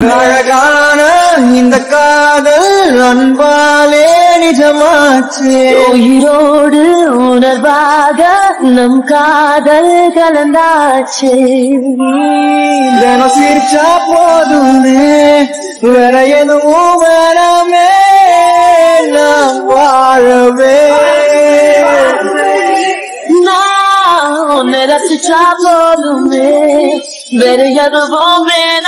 அழகான இந்த காதல் அன்பாலே நிஜமாச்சு. உயிரோடு உணர்வாக நம் காதல் கலந்தாச்சு. தினம் சிரிச்சா போதுமே வேற எதுவும் வேணாமே நான் வாழவே. நான் உன்னை ரசிச்சா போதுமே வேற எதுவும் வேணாமே.